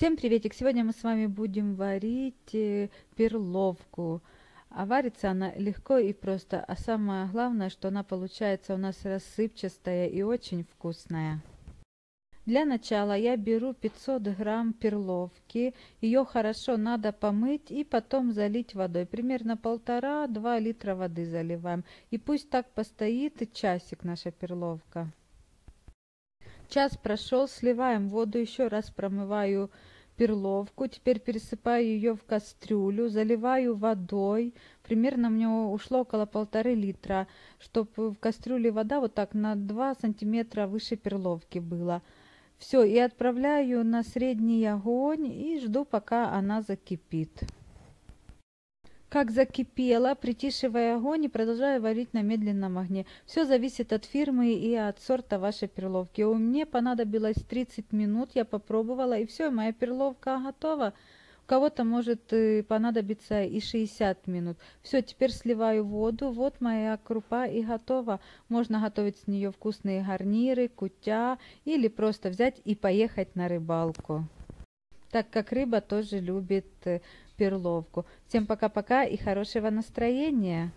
Всем приветик! Сегодня мы с вами будем варить э, перловку. А варится она легко и просто. А самое главное, что она получается у нас рассыпчатая и очень вкусная. Для начала я беру 500 грамм перловки. Ее хорошо надо помыть и потом залить водой. Примерно полтора-два литра воды заливаем. И пусть так постоит часик наша перловка. Час прошел, сливаем воду, еще раз промываю перловку. Теперь пересыпаю ее в кастрюлю, заливаю водой. Примерно мне ушло около полторы литра, чтобы в кастрюле вода вот так на 2 сантиметра выше перловки была. Все, и отправляю на средний огонь и жду, пока она закипит. Как закипело, притишивая огонь и продолжаю варить на медленном огне. Все зависит от фирмы и от сорта вашей перловки. У меня понадобилось 30 минут, я попробовала, и все, моя перловка готова. У кого-то может э, понадобиться и 60 минут. Все, теперь сливаю воду. Вот моя крупа и готова. Можно готовить с нее вкусные гарниры, кутя или просто взять и поехать на рыбалку так как рыба тоже любит э, перловку. Всем пока-пока и хорошего настроения!